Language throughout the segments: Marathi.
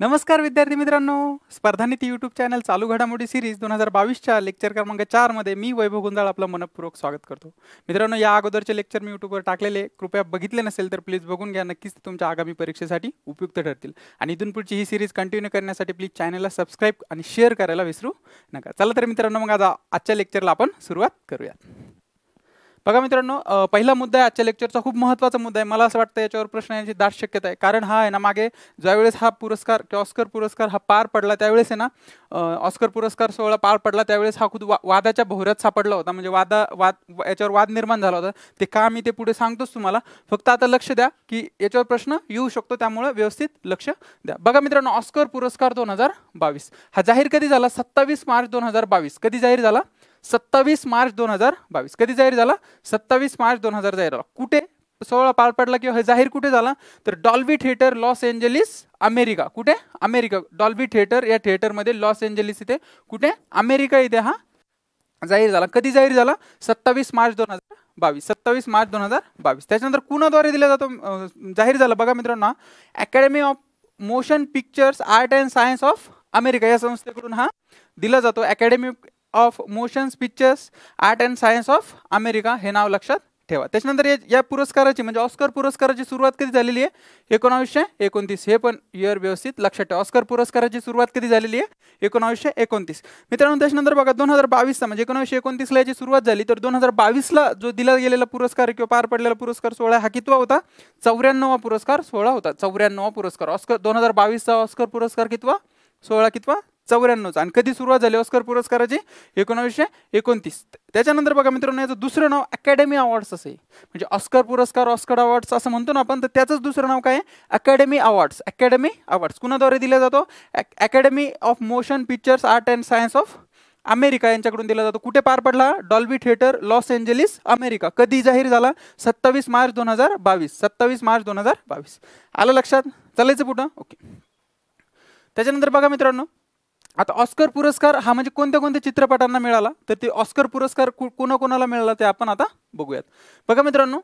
नमस्कार विद्यार्थी मित्रांनो. स्पर्धानिती यूट्यूब चॅनल चालू घडामोडी सिरीज दोन हजार बावीसच्या लेक्चर क्रमांक चारमध्ये मी वैभव गुंजाळ आपलं मनपूर्वक स्वागत करतो. मित्रांनो या अगोदरचे लेक्चर मी यूट्यूबवर टाकलेले. कृपया बघितले नसेल तर प्लीज बघून घ्या. नक्कीच ते तुमच्या आगामी परीक्षेसाठी उपयुक्त ठरतील. आणि इथून पुढची ही सिरीज कंटिन्यू करण्यासाठी प्लीज चॅनलला सबस्क्राईब आणि शेअर करायला विसरू नका. चला तर मित्रांनो मग आता आजच्या लेक्चरला आपण सुरुवात करूयात. बघा मित्रांनो पहिला मुद्दा आहे आजच्या लेक्चरचा खूप महत्त्वाचा मुद्दा आहे. मला असं वाटतं याच्यावर प्रश्न येण्याची दाट शक्यता आहे. कारण हा आहे ना मागे ज्यावेळेस हा पुरस्कार किंवा ऑस्कर पुरस्कार हा पार पडला त्यावेळेस आहे ना ऑस्कर पुरस्कार सोहळा पार पडला त्यावेळेस हा खुद वा वादाच्या भोवऱ्यात सापडला होता. म्हणजे वादा वाद याच्यावर वाद निर्माण झाला होता. ते का मी ते पुढे सांगतोच तुम्हाला. फक्त आता लक्ष द्या की याच्यावर प्रश्न येऊ शकतो त्यामुळे व्यवस्थित लक्ष द्या. बघा मित्रांनो ऑस्कर पुरस्कार दोन हजार बावीस. हा जाहीर कधी झाला? सत्तावीस मार्च दोन हजार बावीस. कधी जाहीर झाला? सत्तावीस मार्च दोन हजार बावीस. कधी जाहीर झाला? सत्तावीस मार्च दोन हजार जाहीर झाला. कुठे? सोहळा पार पडला किंवा हे जाहीर कुठे झाला? तर Dolby theatre Los Angeles America. कुठे? अमेरिका. डॉल्बी थिएटर या थिएटरमध्ये लॉस एंजलिस इथे. कुठे? अमेरिका इथे हा जाहीर झाला. कधी जाहीर झाला? सत्तावीस मार्च दोन हजार बावीस. सत्तावीस मार्च दोन हजार बावीस. त्याच्यानंतर कुणाद्वारे दिला जातो? जाहीर झाला. बघा मित्रांनो academy of motion pictures art and science of America या संस्थेकडून हा दिला जातो. Academy of motions pictures art and science of America हे नाव लक्षात ठेवा. त्याच्यानंतर या- या पुरस्काराची म्हणजे ऑस्कर पुरस्काराची सुरुवात कधी झालेली आहे? एकोणावीसशे एकोणतीस. हे पण इयर व्यवस्थित लक्षात ठेवा. ऑस्कर पुरस्काराची सुरुवात कधी झालेली आहे? एकोणावीसशे एकोणतीस. मित्रांनो त्याच्यानंतर बघा दोन हजार बावीसचा म्हणजे एकोणावीसशे एकोणतीसला याची सुरुवात झाली तर दोन हजार बावीसला जो दिला गेलेला पुरस्कार किंवा पार पडलेला पुरस्कार सोहळा हा कितवा होता? चौऱ्याण्णवा पुरस्कार सोहळा होता. चौऱ्याण्णवा पुरस्कार. ऑस्कर दोन हजार बावीसचा ऑस्कर पुरस्कार कितवा? सोळा कितवा? चौऱ्याण्णवचा. आणि कधी सुरुवात झाली ऑस्कर पुरस्काराची? एकोणावीसशे एकोणतीस. त्याच्यानंतर बघा मित्रांनो याचं दुसरं नाव अकॅडमी अवॉर्ड्स असं आहे. म्हणजे ऑस्कर पुरस्कार ऑस्कर अवॉर्ड्स असं म्हणतो ना आपण तर त्याचंच दुसरं नाव काय आहे? अकॅडमी अवॉर्ड्स अकॅडमी अवॉर्ड्स कुणाद्वारे दिला जातो? Academy of motion pictures art and science of America यांच्याकडून दिला जातो. कुठे पार पडला? Dolby theatre Los Angeles America कधी जाहीर झाला? सत्तावीस मार्च दोन हजार बावीस. सत्तावीस मार्च दोन हजार बावीस. आलं लक्षात? चालायचं पुढं? ओके. त्याच्यानंतर बघा मित्रांनो आता ऑस्कर पुरस्कार हा म्हणजे कोणत्या कोणत्या चित्रपटांना मिळाला? तर ते ऑस्कर पुरस्कार कु- कोणाकोणाला मिळाला ते आपण आता बघूयात. बघा मित्रांनो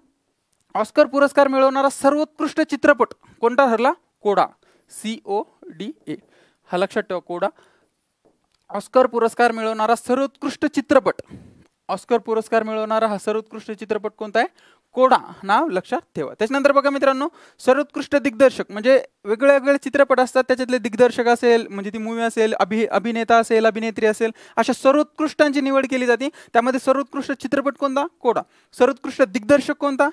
ऑस्कर पुरस्कार मिळवणारा सर्वोत्कृष्ट चित्रपट कोणता ठरला? CODA. C O D A. हा लक्षात ठेवा कोडा. ऑस्कर पुरस्कार मिळवणारा सर्वोत्कृष्ट चित्रपट. ऑस्कर पुरस्कार मिळवणारा हा सर्वोत्कृष्ट चित्रपट कोणता आहे? कोडा नाव लक्षात ठेवा. त्याच्यानंतर बघा मित्रांनो सर्वोत्कृष्ट दिग्दर्शक म्हणजे वेगळे वेगळे चित्रपट असतात त्याच्यातले दिग्दर्शक असेल म्हणजे ती मूवी असेल अभि अभिनेता असेल अभिनेत्री असेल अशा सर्वोत्कृष्टांची निवड केली जाते. त्यामध्ये सर्वोत्कृष्ट चित्रपट कोणता? कोडा. सर्वोत्कृष्ट दिग्दर्शक कोणता?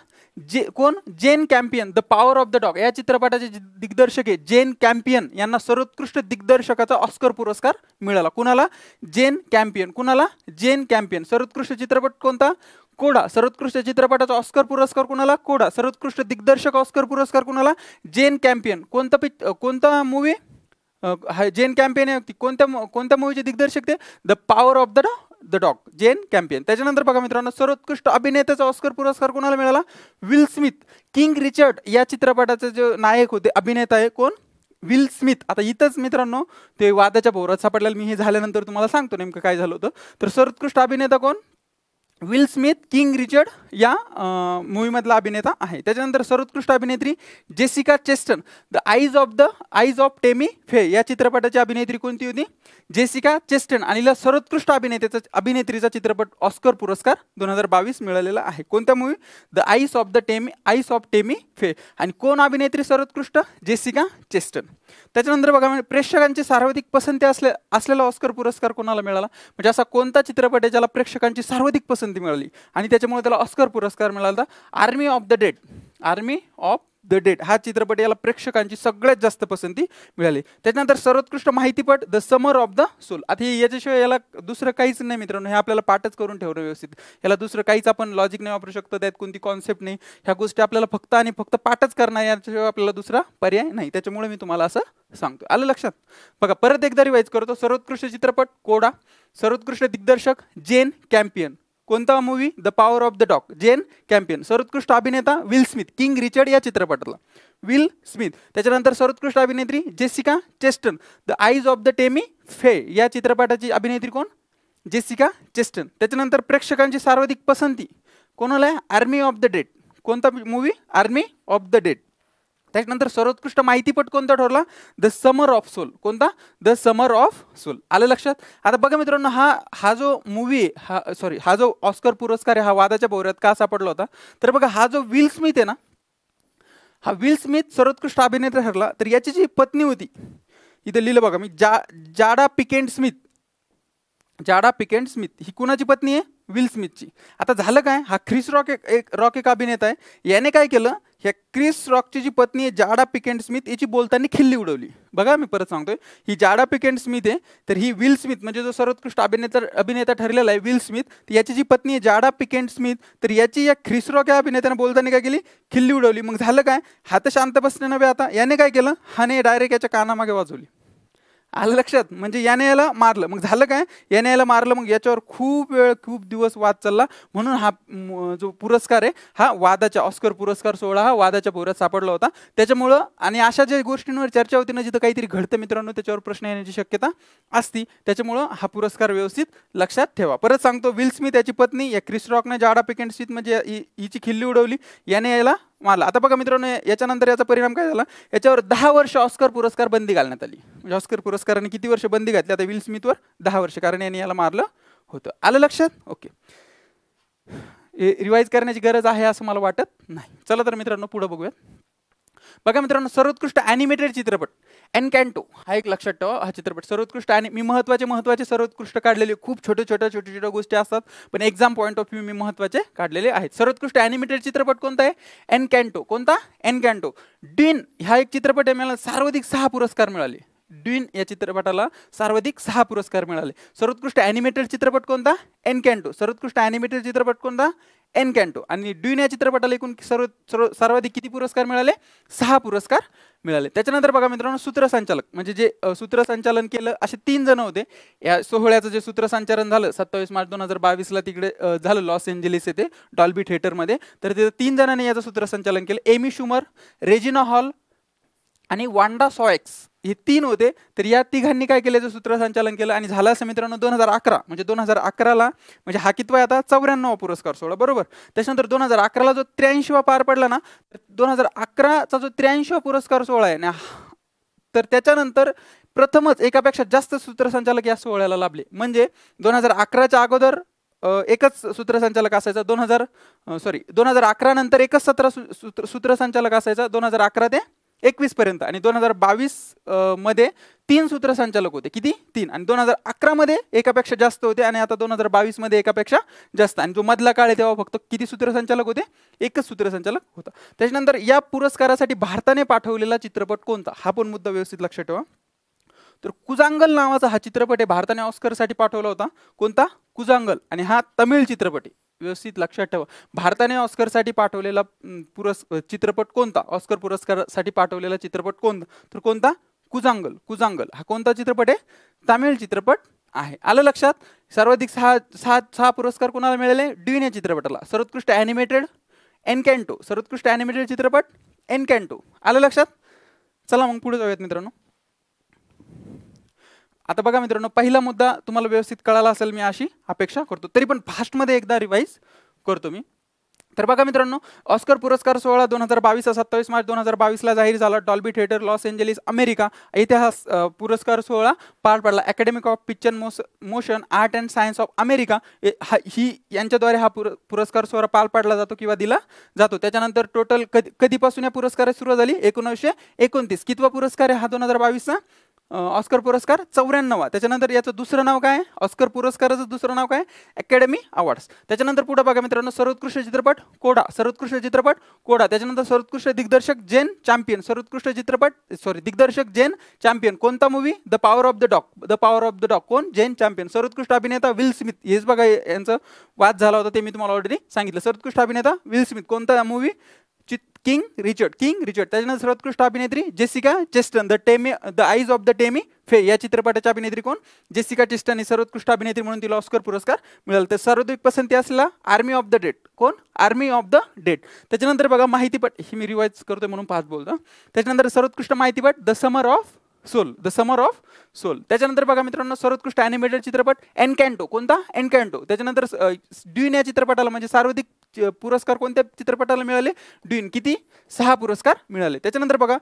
जे कोण? Jane Campion the power of the dog. या चित्रपटाचे दिग्दर्शक आहे जेन कॅम्पियन यांना सर्वोत्कृष्ट दिग्दर्शकाचा ऑस्कर पुरस्कार मिळाला. कुणाला? Jane Campion. कुणाला? Jane Campion. सर्वोत्कृष्ट चित्रपट कोणता? कोडा. सर्वोत्कृष्ट चित्रपटाचा ऑस्कर पुरस्कार कुणाला? कोडा. सर्वोत्कृष्ट दिग्दर्शक ऑस्कर पुरस्कार कोणाला? जेन कॅम्पियन कोणता पिक कोणता मूवी जेन कॅम्पियन आहे. ती कोणत्या कोणत्या मूवीचे दिग्दर्शक ते? The power of the the dog Jane Campion त्याच्यानंतर बघा मित्रांनो सर्वोत्कृष्ट अभिनेत्याचा ऑस्कर पुरस्कार कोणाला मिळाला? विल स्मिथ किंग रिचर्ड या चित्रपटाचे जे नायक होते अभिनेता आहे कोण? विल स्मिथ आता इथंच मित्रांनो ते वादाच्या भोवरात सापडलेलं मी हे झाल्यानंतर तुम्हाला सांगतो नेमकं काय झालं होतं. तर सर्वोत्कृष्ट अभिनेता कोण? विल स्मिथ किंग रिचर्ड या मूवीमधला अभिनेता आहे. त्याच्यानंतर सर्वोत्कृष्ट अभिनेत्री Jessica Chastain the eyes of the eyes of Tammy Faye या चित्रपटाची अभिनेत्री कोणती होती? जेसिका चेस्टन आणि सर्वोत्कृष्ट अभिनेत्याचा अभिनेत्रीचा चित्रपट ऑस्कर पुरस्कार दोन हजार बावीस मिळालेला आहे. कोणत्या movie the eyes of the Tammy eyes of Tammy Faye आणि कोण अभिनेत्री सर्वोत्कृष्ट? Jessica Chastain. त्याच्यानंतर बघा म्हणजे प्रेक्षकांची सर्वाधिक पसंती असले असलेला ऑस्कर पुरस्कार कोणाला मिळाला? म्हणजे असा कोणता चित्रपट आहे ज्याला प्रेक्षकांची सर्वाधिक पसंती मिळाली? आणि त्याच्यामुळे त्याला ऑस्कर पुरस्कार मिळाला. Army of the dead. Army of the dead हा चित्रपट याला प्रेक्षकांची सगळ्यात जास्त पसंती मिळाली. त्याच्यानंतर सर्वोत्कृष्ट माहितीपट the summer of the soul आता हे याच्याशिवाय याला दुसरं काहीच नाही मित्रांनो. हे आपल्याला पाठच करून ठेवणं व्यवस्थित. याला दुसरं काहीच आपण लॉजिक नाही वापरू शकतो. त्यात कोणती कॉन्सेप्ट नाही. ह्या गोष्टी आपल्याला फक्त आणि फक्त पाठच करणं याच्याशिवाय आपल्याला दुसरा पर्याय नाही. त्याच्यामुळे मी तुम्हाला असं सांगतो. आलं लक्षात? बघा परत एकदा रिवाईज करतो. सर्वोत्कृष्ट चित्रपट कोडा. सर्वोत्कृष्ट दिग्दर्शक जेन कॅम्पियन कोणता movie the power of the dog Jane Campion सर्वोत्कृष्ट अभिनेता विल स्मिथ किंग रिचर्ड या चित्रपटाला विल स्मिथ त्याच्यानंतर सर्वोत्कृष्ट अभिनेत्री Jessica Chastain the eyes of the Tammy Faye या चित्रपटाची अभिनेत्री कोण? जेसिका चेस्टन त्याच्यानंतर प्रेक्षकांची सर्वाधिक पसंती कोणाला आहे? आर्मी ऑफ द डेट कोणता movie army of the dead त्याच्यानंतर सर्वोत्कृष्ट माहितीपट कोणता ठरला? द समर ऑफ सोल कोणता? द समर ऑफ सोल आलं लक्षात? आता बघा मित्रांनो हा हा जो मूवी हा सॉरी हा जो ऑस्कर पुरस्कार आहे हा वादाच्या भोवऱ्यात का सापडला होता? तर बघा हा जो विल स्मिथ आहे ना हा विल स्मिथ सर्वोत्कृष्ट अभिनेता ठरला. तर याची जी पत्नी होती इथं लिहिलं बघा मी जा जाडा पिकेंड स्मिथ. जाडा पिकेंड स्मिथ. ही कुणाची पत्नी आहे? विल स्मिथची आता झालं काय? हा ख्रिस रॉक एक रॉक एक अभिनेता आहे. याने काय केलं? ह्या क्रिस रॉकची जी पत्नी आहे जाडा पिकेंट स्मिथ याची बोलताना खिल्ली उडवली. बघा मी परत सांगतोय ही जाडा पिकेंट स्मिथ आहे तर ही विल स्मिथ म्हणजे जो सर्वोत्कृष्ट अभिनेता अभिनेता ठरलेला आहे विल स्मिथ याची जी पत्नी आहे जाडा पिकेंट स्मिथ तर याची या ख्रिस रॉक या अभिनेत्याने बोलताना काय केली? खिल्ली उडवली. मग झालं काय? हात शांत बसणे नव्हे आता. याने काय केलं? हाने डायरेक्ट याच्या कानामागे वाजवली. आलं लक्षात? म्हणजे याने याला मारलं. मग झालं काय? याने याला मारलं मग याच्यावर खूप वेळ खूप दिवस वाद चालला. म्हणून हा जो पुरस्कार आहे हा वादाच्या ऑस्कर पुरस्कार सोहळा हा वादाच्या पोरात सापडला होता. त्याच्यामुळं आणि अशा ज्या गोष्टींवर चर्चा होती ना जिथं काहीतरी घडतं मित्रांनो त्याच्यावर प्रश्न येण्याची शक्यता असती. त्याच्यामुळं हा पुरस्कार व्यवस्थित लक्षात ठेवा. परत सांगतो विल स्मिथ याची पत्नी या क्रिस रॉकने जाडा पिकेंड स्मिथ म्हणजे हिची खिल्ली उडवली. याने याला मारला. आता बघा मित्रांनो याच्यानंतर याचा परिणाम काय झाला? याच्यावर दहा वर्ष ऑस्कर पुरस्कार बंदी घालण्यात आली. म्हणजे ऑस्कर पुरस्काराने किती वर्ष बंदी घातली? आता विल स्मिथवर दहा वर्ष कारण यांनी याला मारलं होतं. आलं लक्षात? ओके. रिवाईज करण्याची गरज आहे असं मला वाटत नाही. चला तर मित्रांनो पुढे बघूयात. बघा मित्रांनो सर्वोत्कृष्ट ॲनिमेटेड चित्रपट एनकॅन्टो हा एक लक्षात ठेवा हा चित्रपट सर्वोत्कृष्ट आणि मी महत्त्वाचे महत्त्वाचे सर्वोत्कृष्ट काढलेले खूप छोटे छोट्या छोट्या छोट्या गोष्टी असतात पण एक्झाम पॉईंट ऑफ व्ह्यू मी महत्त्वाचे काढलेले आहेत. सर्वोत्कृष्ट ॲनिमेटेड चित्रपट कोणता आहे? एनकॅन्टो कोणता? एनकॅन्टो डिन हा एक चित्रपट आहे मला सर्वाधिक सहा पुरस्कार मिळाले. ड्विन या चित्रपटाला सर्वाधिक सहा पुरस्कार मिळाले. सर्वोत्कृष्ट ॲनिमेटेड चित्रपट कोणता? एनकॅन्टो सर्वोत्कृष्ट ॲनिमेटेड चित्रपट कोणता? एनकॅन्टो आणि ड्यून या चित्रपटाला एकूण सर्व सर्व सर्वाधिक किती पुरस्कार मिळाले? सहा पुरस्कार मिळाले. त्याच्यानंतर बघा मित्रांनो सूत्रसंचालक. म्हणजे जे सूत्रसंचालन केलं असे तीन जण होते. या सोहळ्याचं जे सूत्रसंचालन झालं सत्तावीस मार्च दोन हजार बावीसला तिकडे झालं लॉस एंजेलिस येथे डॉल्बी थिएटरमध्ये. तर तिथं तीन जणांनी याचं सूत्रसंचालन केलं. एमी शुमर रेजिना हॉल आणि वांडा सॉएक्स. हे तीन होते. तर या तिघांनी काय केल्याचं सूत्रसंचालन केलं आणि झालं असं मित्रांनो दोन हजार अकरा. म्हणजे दोन हजार अकराला म्हणजे हा कितवा आता? चौऱ्याण्णव पुरस्कार सोहळा बरोबर? त्याच्यानंतर दोन हजार अकराला जो त्र्याऐंशीवा पार पडला ना तर दोन हजार अकराचा जो त्र्याऐंशीवा पुरस्कार सोहळा आहे ना तर त्याच्यानंतर प्रथमच एकापेक्षा जास्त सूत्रसंचालक या सोहळ्याला लाभले. म्हणजे दोन हजार अकराच्या अगोदर एकच सूत्रसंचालक असायचा. दोन हजार सॉरी दोन हजार अकरा नंतर एकच सतरा सूत्र सूत्रसंचालक असायचा. दोन हजार अकरा ते एकवीस पर्यंत. आणि दोन हजार बावीसमध्ये तीन सूत्रसंचालक होते. किती? तीन. आणि दोन हजार अकरा मध्ये एकापेक्षा जास्त होते आणि आता दोन हजार बावीसमध्ये एकापेक्षा जास्त. आणि जो मधला काळ आहे तेव्हा फक्त किती सूत्रसंचालक होते? एकच सूत्रसंचालक होता. त्याच्यानंतर या पुरस्कारासाठी भारताने पाठवलेला चित्रपट कोणता? हा पण मुद्दा व्यवस्थित लक्षात ठेवा. तर कुजांगल नावाचा हा चित्रपट आहे. भारताने ऑस्करसाठी पाठवला होता. कोणता? कुजांगल. आणि हा तमिळ चित्रपट आहे. व्यवस्थित लक्षात ठेवा. भारताने ऑस्करसाठी पाठवलेला पुरस् चित्रपट कोणता? ऑस्कर पुरस्कारासाठी पाठवलेला चित्रपट कोणता तर कोणता? कुजांगल कुजांगल. हा कोणता चित्रपट आहे? तामिळ चित्रपट आहे. आलं लक्षात? सर्वाधिक सहा सहा सहा पुरस्कार कोणाला मिळाले? डीन या चित्रपटाला. सर्वोत्कृष्ट ॲनिमेटेड एनकॅन्टो सर्वोत्कृष्ट ॲनिमेटेड चित्रपट एनकॅन्टो आलं लक्षात? चला मग पुढे जाऊयात मित्रांनो. आता बघा मित्रांनो पहिला मुद्दा तुम्हाला व्यवस्थित कळाला असेल मी अशी अपेक्षा करतो. तरी पण फास्टमध्ये एकदा रिवाईज करतो मी. तर बघा मित्रांनो ऑस्कर पुरस्कार सोहळा दोन हजार बावीस सत्तावीस मार्च दोन हजार बावीसला जाहीर झाला. Dolby theatre Los Angeles America येथे हा पुरस्कार सोहळा पार पडला. Academic of picture mos motion art and science of America ही यांच्याद्वारे हा पुर पुरस्कार सोहळा पार पाडला जातो किंवा दिला जातो. त्याच्यानंतर टोटल कधी कधीपासून या पुरस्काराची सुरुवात झाली? एकोणीसशे एकोणतीस. कितवा पुरस्कार आहे हा दोन हजार बावीसचा? ऑस्कर पुरस्कार चौऱ्याण्णवा. त्याच्यानंतर याचं दुसरं नाव काय? ऑस्कर पुरस्काराचं दुसरं नाव काय? अकॅडमी अवॉर्ड्स त्याच्यानंतर पुढे बघा मित्रांनो सर्वोत्कृष्ट चित्रपट कोडा. सर्वोत्कृष्ट चित्रपट कोडा. त्याच्यानंतर सर्वोत्कृष्ट दिग्दर्शक जेन चॅम्पियन. सर्वोत्कृष्ट चित्रपट सॉरी दिग्दर्शक जेन चॅम्पियन. कोणता movie the power of the dog the power of the dog कोण? Jane Champion. सर्वोत्कृष्ट अभिनेता विल स्मिथ. हेच बघा यांचं वाद झाला होता ते मी तुम्हाला ऑलरेडी सांगितलं. सर्वोत्कृष्ट अभिनेता विल स्मिथ. कोणता movie King Richard King Richard त्याच्यानंतर सर्वोत्कृष्ट अभिनेत्री Jessica Chastain the Tammy the eyes of the Tammy Faye या चित्रपटाच्या अभिनेत्री कोण? जेसिका चेस्टन ही सर्वोत्कृष्ट अभिनेत्री म्हणून तिला ऑस्कर पुरस्कार मिळाला. तर सर्वाधिक पसंती असला आर्मी ऑफ द डेट कोण? आर्मी ऑफ द डेट त्याच्यानंतर बघा माहितीपट ही मी रिवाईज करतोय म्हणून पाच बोलतो. त्याच्यानंतर सर्वोत्कृष्ट माहितीपट the summer of soul the summer of soul त्याच्यानंतर बघा मित्रांनो सर्वोत्कृष्ट ॲनिमेटेड चित्रपट एनकॅन्टो कोणता? एनकॅन्टो त्याच्यानंतर ड्यून या चित्रपटाला म्हणजे सर्वाधिक पुरस्कार कोणत्या चित्रपटाला मिळाले? ड्यून. किती? सहा पुरस्कार मिळाले. त्याच्यानंतर बघा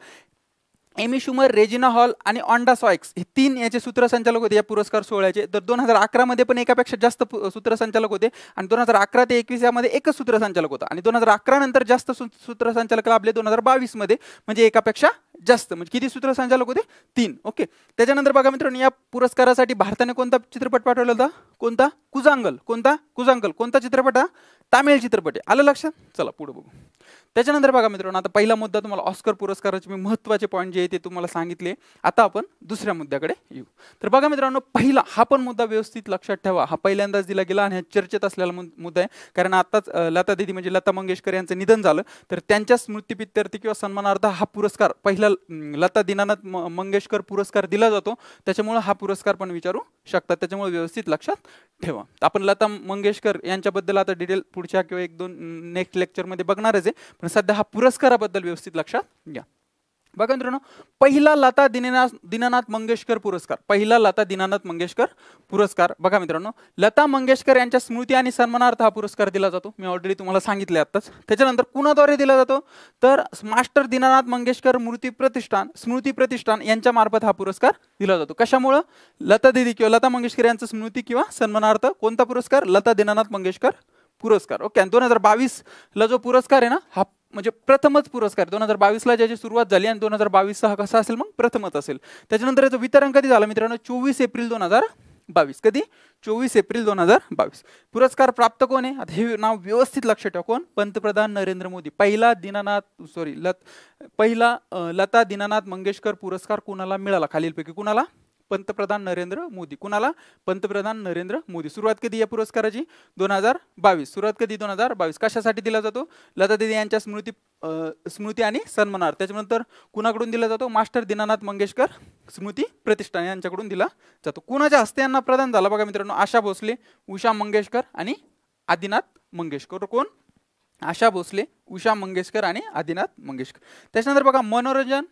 एमी शुमर रेजिना हॉल आणि ऑन्डा सॉइक्स हे तीन याचे सूत्रसंचालक होते या पुरस्कार सोहळ्याचे. तर दोन हजार अकरामध्ये पण एकापेक्षा जास्त सूत्रसंचालक होते आणि दोन हजार अकरा ते एकवीस यामध्ये एकच सूत्रसंचालक होता. आणि दोन हजार अकरा नंतर जास्त सूत्रसंचालक लाभले दोन हजार बावीसमध्ये म्हणजे एकापेक्षा जास्त म्हणजे किती सूत्रसंचालक होते? तीन. ओके. त्याच्यानंतर बघा मित्रांनो या पुरस्कारासाठी भारताने कोणता चित्रपट पाठवला होता? कोणता? कुजांगल. कोणता? कुजांगल. कोणता चित्रपट हा? तामिळ चित्रपट आहे. आलं लक्षात? चला पुढे बघू. त्याच्यानंतर बघा मित्रांनो आता पहिला मुद्दा तुम्हाला ऑस्कर पुरस्काराचे मी महत्त्वाचे पॉईंट जे आहे ते तुम्हाला सांगितले. आता आपण दुसऱ्या मुद्द्याकडे येऊ. तर बघा मित्रांनो पहिला हा पण मुद्दा व्यवस्थित लक्षात ठेवा. हा पहिल्यांदाच दिला गेला आणि चर्चेत असलेला मुद्दा आहे. कारण आताच लता दिदी म्हणजे लता मंगेशकर यांचं निधन झालं. तर त्यांच्या स्मृतीपित्यर्थी किंवा सन्मानार्थ हा पुरस्कार पहिला लता दिनानाथ मंगेशकर पुरस्कार दिला जातो. त्याच्यामुळे हा पुरस्कार पण विचारू शकतात त्याच्यामुळे व्यवस्थित लक्षात ठेवा. आपण लता मंगेशकर यांच्याबद्दल आता डिटेल पुढच्या किंवा एक दोन नेक्स्ट लेक्चरमध्ये बघणारच आहे. पण सध्या हा पुरस्काराबद्दल व्यवस्थित लक्षात घ्या. बघा मित्रांनो पहिला लता दिनानाथ दीनानाथ मंगेशकर पुरस्कार. पहिला लता दीनानाथ मंगेशकर पुरस्कार. बघा मित्रांनो लता मंगेशकर यांच्या स्मृती आणि सन्मानार्थ हा पुरस्कार दिला जातो. मी ऑलरेडी तुम्हाला सांगितले आत्ताच. त्याच्यानंतर कुणाद्वारे दिला जातो? तर मास्टर दीनानाथ मंगेशकर मूर्ती प्रतिष्ठान स्मृती प्रतिष्ठान यांच्या मार्फत हा पुरस्कार दिला जातो. कशामुळं? लता दिदी किंवा लता मंगेशकर यांचा स्मृती किंवा सन्मानार्थ कोणता पुरस्कार? लता दीनानाथ मंगेशकर पुरस्कार. ओके आणि दोन हजार बावीसला जो पुरस्कार आहे ना हा म्हणजे प्रथमच पुरस्कार दोन हजार बावीसला ज्याची सुरुवात झाली आणि दोन हजार बावीसचा हा कसा असेल मग? प्रथमच असेल. त्याच्यानंतर याचं वितरण कधी झालं मित्रांनो? चोवीस एप्रिल दोन हजार बावीस. कधी? चोवीस एप्रिल दोन हजार बावीस. पुरस्कार प्राप्त कोण आहे? आता हे नाव व्यवस्थित लक्ष ठेवा. कोण? पंतप्रधान नरेंद्र मोदी. पहिला दीनानाथ सॉरी लत पहिला लता दीनानाथ मंगेशकर पुरस्कार कुणाला मिळाला? खालीलपैकी कुणाला? पंतप्रधान नरेंद्र मोदी. कुणाला? पंतप्रधान नरेंद्र मोदी. सुरुवात कधी या पुरस्काराची? दोन हजार बावीस. सुरुवात कधी? दोन हजार बावीस. कशासाठी दिला जातो? लता दिदी यांच्या स्मृती स्मृती आणि सन्मानार्थ. त्याच्यानंतर कुणाकडून दिला जातो? मास्टर दीनानाथ मंगेशकर स्मृती प्रतिष्ठान यांच्याकडून दिला जातो. कुणाच्या हस्ते यांना प्रदान झाला? बघा मित्रांनो आशा भोसले उषा मंगेशकर आणि आदिनाथ मंगेशकर. कोण? आशा भोसले उषा मंगेशकर आणि आदिनाथ मंगेशकर. त्याच्यानंतर बघा मनोरंजन.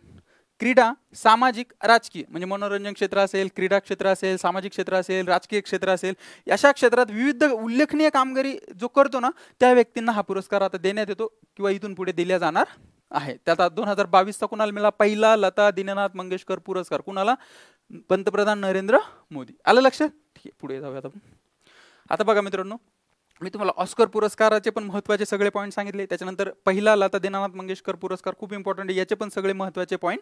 क्रीडा सामाजिक राजकीय म्हणजे मनोरंजन क्षेत्र असेल क्रीडा क्षेत्र असेल सामाजिक क्षेत्र असेल राजकीय क्षेत्र असेल अशा क्षेत्रात विविध उल्लेखनीय कामगिरी जो करतो ना त्या व्यक्तींना हा पुरस्कार आता देण्यात येतो किंवा इथून पुढे दिल्या जाणार आहे. त्यात दोन हजार बावीसचा कुणाला मिळाला? पहिला लता दीननाथ मंगेशकर पुरस्कार. कुणाला? पंतप्रधान नरेंद्र मोदी. आलं लक्षात? ठीक आहे पुढे जाऊयात आपण. आता बघा मित्रांनो मी तुम्हाला ऑस्कर पुरस्काराचे पण महत्त्वाचे सगळे पॉईंट सांगितले. त्याच्यानंतर पहिला लता दीनानाथ मंगेशकर पुरस्कार खूप इम्पॉर्टंट आहे याचे पण सगळे महत्त्वाचे पॉईंट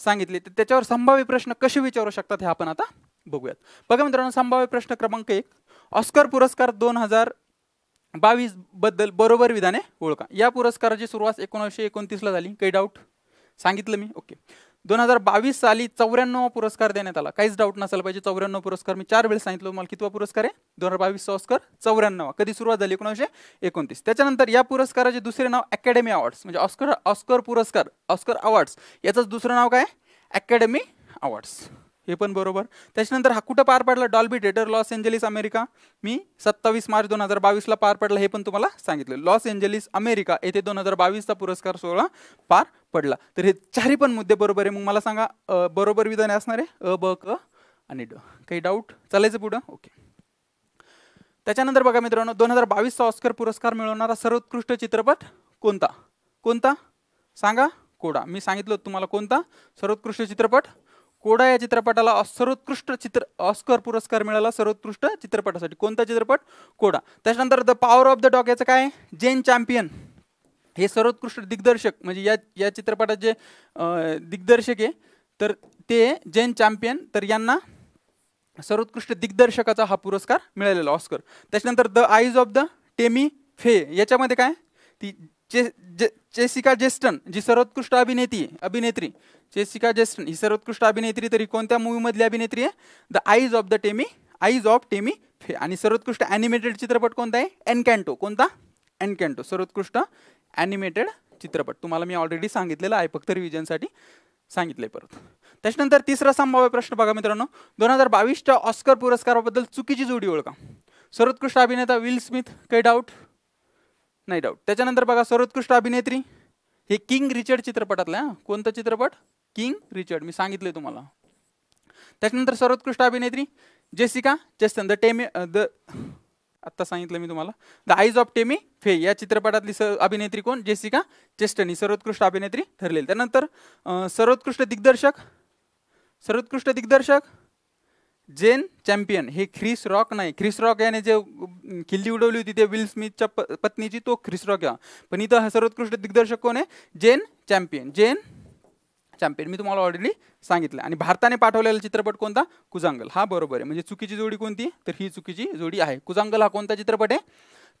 सांगितले. तर त्याच्यावर संभाव्य प्रश्न कसे विचारू शकतात हे आपण आता बघूयात. बघा मित्रांनो संभाव्य प्रश्न क्रमांक एक ऑस्कर पुरस्कार दोन हजार बावीसबद्दल बरोबर विधाने ओळखा. या पुरस्काराची सुरुवात एकोणीसशे एकोणतीसला झाली. काही डाऊट सांगितलं मी? ओके दोन हजार बावीस साली चौऱ्याण्णव पुरस्कार देण्यात आला. काहीच डाऊट नसायला पाहिजे. चौऱ्याण्णव पुरस्कार मी चार वेळेस सांगितलं मला कितवा पुरस्कार आहे? दोन हजार बावीसचा ऑस्कर. चौऱ्याण्णव. कधी सुरुवात झाली? एकोणीसशे एकोणतीस. त्याच्यानंतर या पुरस्काराचे दुसरे नाव अकॅडमी अवॉर्ड्स म्हणजे ऑस्कर ऑस्कर पुरस्कार ऑस्कर अवॉर्ड्स याचंच दुसरं नाव काय? अकॅडमी अवॉर्ड्स हे पण बरोबर. त्याच्यानंतर हा कुठं पार पडला? Dolby theatre Los Angeles America. मी सत्तावीस मार्च दोन हजार बावीसला पार पडला हे पण तुम्हाला सांगितलं. लॉस एंजलिस अमेरिका येथे दोन हजार बावीसचा पुरस्कार सोहळा पार पडला. तर हे चारही पण मुद्दे बरोबर आहे. मग मला सांगा बरोबर विधान असणार आहे? अ ब क आणि ड. काही डाऊट चालायचं पुढं? ओके त्याच्यानंतर बघा मित्रांनो दोन हजार बावीसचा ऑस्कर पुरस्कार मिळवणारा सर्वोत्कृष्ट चित्रपट कोणता? कोणता? सांगा. कोडा. मी सांगितलं तुम्हाला कोणता? सर्वोत्कृष्ट चित्रपट कोडा या चित्रपटाला सर्वोत्कृष्ट चित्र ऑस्कर पुरस्कार मिळाला सर्वोत्कृष्ट चित्रपटासाठी. कोणता चित्रपट? कोडा. त्याच्यानंतर the power of the dog याचं काय? जेन चॅम्पियन हे सर्वोत्कृष्ट दिग्दर्शक म्हणजे या या चित्रपटाचे दिग्दर्शक आहे तर ते जैन चॅम्पियन तर यांना सर्वोत्कृष्ट दिग्दर्शकाचा हा पुरस्कार मिळालेला ऑस्कर. त्याच्यानंतर the eyes of the Tammy Faye याच्यामध्ये काय? ती चे चेसिका जेस्टन जी सर्वोत्कृष्ट अभिनेती अभिनेत्री. चेसिका जेस्टन ही सर्वोत्कृष्ट अभिनेत्री तरी कोणत्या मूवीमधली अभिनेत्री आहे? The eyes of the Tammy eyes of Tammy Faye आणि सर्वोत्कृष्ट ॲनिमेटेड चित्रपट कोणता आहे? एनकॅन्टो कोणता? एनकॅन्टो सर्वोत्कृष्ट ॲनिमेटेड चित्रपट. तुम्हाला मी ऑलरेडी सांगितलेलं आहे फक्त रिव्हिजनसाठी सांगितले परत. त्याच्यानंतर तिसरा संभाव्य प्रश्न बघा मित्रांनो. दोन हजार बावीसच्या ऑस्कर पुरस्काराबद्दल चुकीची जोडी ओळखा. सर्वोत्कृष्ट अभिनेता विल स्मिथ काही डाऊट नाही डाऊट त्याच्यानंतर बघा सर्वोत्कृष्ट अभिनेत्री. हे किंग रिचर्ड चित्रपटातला कोणता चित्रपट? King Richard. मी सांगितले तुम्हाला. त्याच्यानंतर सर्वोत्कृष्ट अभिनेत्री Jessica Chastain the Tammy the आत्ता सांगितलं मी तुम्हाला. The eyes of Tammy Faye या चित्रपटातली स अभिनेत्री कोण? जेसिका चेस्टन ही सर्वोत्कृष्ट अभिनेत्री ठरलेली. त्यानंतर सर्वोत्कृष्ट दिग्दर्शक. सर्वोत्कृष्ट दिग्दर्शक. जेन चॅम्पियन हे ख्रिस रॉक नाही. ख्रिस रॉक याने जे किल्ली खिल्ली उडवली होती ते विल स्मिथच्या प पत्नीची तो ख्रिस रॉक या पण इथं हा सर्वोत्कृष्ट दिग्दर्शक कोण आहे? Jane Champion. Jane Champion. मी तुम्हाला ऑलरेडी सांगितलं. आणि भारताने पाठवलेला चित्रपट कोणता? कुजांगल. हा बरोबर आहे. म्हणजे चुकीची जोडी कोणती? तर ही चुकीची जोडी आहे. कुजांगल हा कोणता चित्रपट आहे?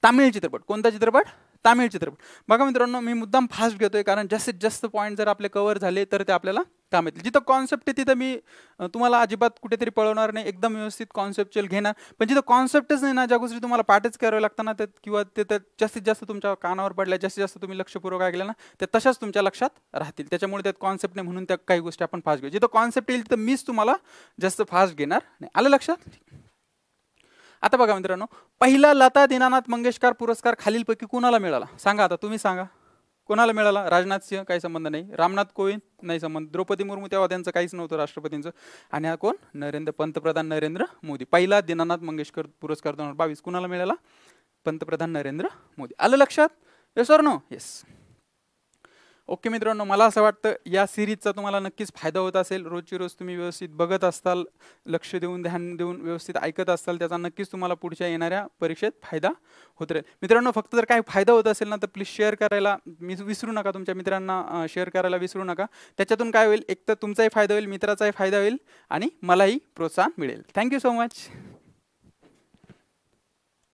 तामिळ चित्रपट. कोणता चित्रपट? तामिळ चित्रपट. बघा मित्रांनो मी मुद्दाम फास्ट घेतोय कारण जास्तीत जास्त पॉईंट जर आपले कव्हर झाले तर ते आपल्याला काम येतील. जिथं कॉन्सेप्ट आहे तिथं मी तुम्हाला अजिबात कुठेतरी पळवणार नाही. एकदम व्यवस्थित कॉन्सेप्टचे घेणार. पण जिथं कॉन्सेप्टच नाही ना ज्या गोष्टी तुम्हाला पाठच कराव्या लागतात ना त्यात किंवा ते त्यात जास्तीत जास्त तुमच्या कानावर पडल्या जास्तीत जास्त तुम्ही लक्षपूर्वक ऐकल्या ना त्या तशाच तुमच्या लक्षात राहतील. त्याच्यामुळे त्यात कॉन्सेप्ट नाही म्हणून त्या काही गोष्टी आपण फास्ट घेऊ. जिथं कॉन्सेप्ट येईल तर मीच तुम्हाला जास्त फास्ट घेणार नाही. आलं लक्षात? आता बघा मित्रांनो पहिला लता दीनानाथ मंगेशकर पुरस्कार खालीलपैकी कुणाला मिळाला? सांगा आता तुम्ही सांगा. कोणाला मिळाला? राजनाथ सिंह काही संबंध नाही. रामनाथ कोविंद नाही संबंध. द्रौपदी मुर्मू तेव्हा त्यांचं काहीच नव्हतं राष्ट्रपतींचं. आणि हा कोण? नरेंद्र पंतप्रधान नरेंद्र मोदी. पहिला दीनानाथ मंगेशकर पुरस्कार दोन हजार बावीस कुणाला मिळाला? पंतप्रधान नरेंद्र मोदी. आलं लक्षात? येस और नो येस ओके मित्रांनो मला असं वाटतं या सिरीजचा तुम्हाला नक्कीच फायदा होत असेल. रोजची रोज तुम्ही व्यवस्थित बघत असताल लक्ष देऊन ध्यान देऊन व्यवस्थित ऐकत असताल त्याचा नक्कीच तुम्हाला पुढच्या येणाऱ्या परीक्षेत फायदा होत राहील. मित्रांनो फक्त जर काही फायदा होत असेल ना तर प्लीज शेअर करायला मी विसरू नका तुमच्या मित्रांना शेअर करायला विसरू नका. त्याच्यातून काय होईल एक तर तुमचाही फायदा होईल मित्राचाही फायदा होईल आणि मलाही प्रोत्साहन मिळेल. Thank you so much